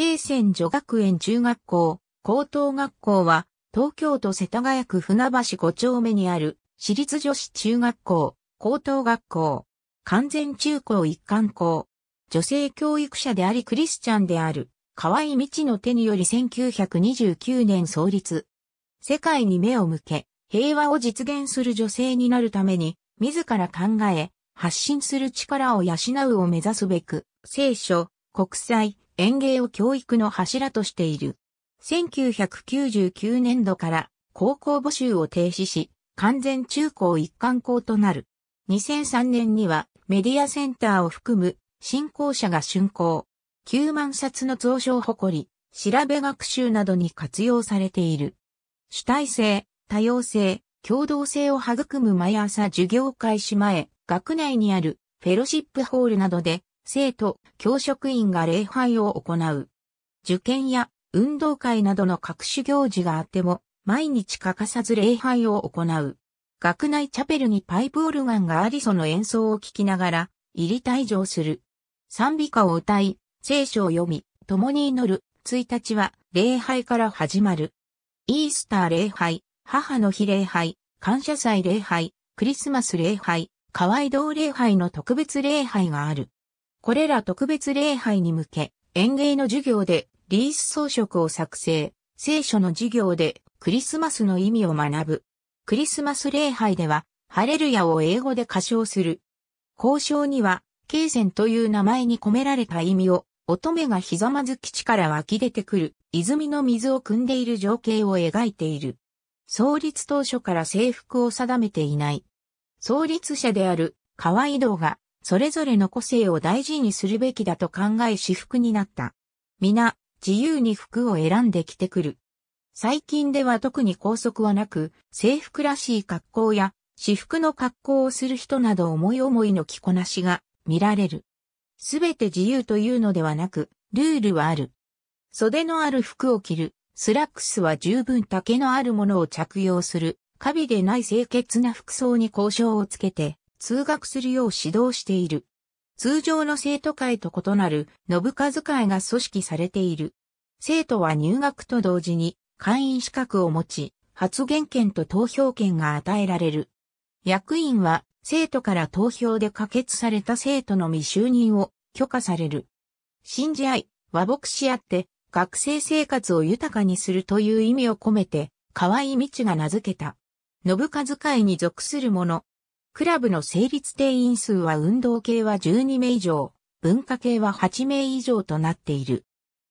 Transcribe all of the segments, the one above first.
京泉女学園中学校、高等学校は、東京都世田谷区船橋5丁目にある、私立女子中学校、高等学校、完全中高一貫校、女性教育者でありクリスチャンである、河合道の手により1929年創立。世界に目を向け、平和を実現する女性になるために、自ら考え、発信する力を養うを目指すべく、聖書、国際、園芸を教育の柱としている。1999年度から高校募集を停止し、完全中高一貫校となる。2003年にはメディアセンターを含む新校舎が竣工。9万冊の蔵書を誇り、調べ学習などに活用されている。主体性、多様性、共同性を育む毎朝授業開始前、学内にあるフェロシップホールなどで生徒、教職員が礼拝を行う。受験や運動会などの各種行事があっても、毎日欠かさず礼拝を行う。学内チャペルにパイプオルガンがありその演奏を聴きながら、入り退場する。賛美歌を歌い、聖書を読み、共に祈る。1日は礼拝から始まる。イースター礼拝、母の日礼拝、感謝祭礼拝、クリスマス礼拝、河合道礼拝の特別礼拝がある。これら特別礼拝に向け、園芸の授業でリース装飾を作成、聖書の授業でクリスマスの意味を学ぶ。クリスマス礼拝では、ハレルヤを英語で歌唱する。交渉には、ケイセンという名前に込められた意味を、乙女がひざまずき地から湧き出てくる、泉の水を汲んでいる情景を描いている。創立当初から制服を定めていない。創立者である河合道がそれぞれの個性を大事にするべきだと考え私服になった。皆、自由に服を選んで着てくる。最近では特に拘束はなく、制服らしい格好や、私服の格好をする人など思い思いの着こなしが見られる。すべて自由というのではなく、ルールはある。袖のある服を着る。スラックスは十分丈のあるものを着用する。カビでない清潔な服装に交渉をつけて、通学するよう指導している。通常の生徒会と異なる信数会が組織されている。生徒は入学と同時に会員資格を持ち、発言権と投票権が与えられる。役員は生徒から投票で可決された生徒の未就任を許可される。信じ合い、和睦し合って学生生活を豊かにするという意味を込めて、河合道が名付けた。信数会に属する者、クラブの成立定員数は運動系は12名以上、文化系は8名以上となっている。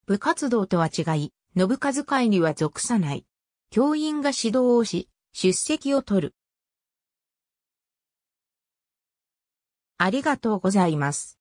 部活動とは違い、信数会には属さない。教員が指導をし、出席を取る。ありがとうございます。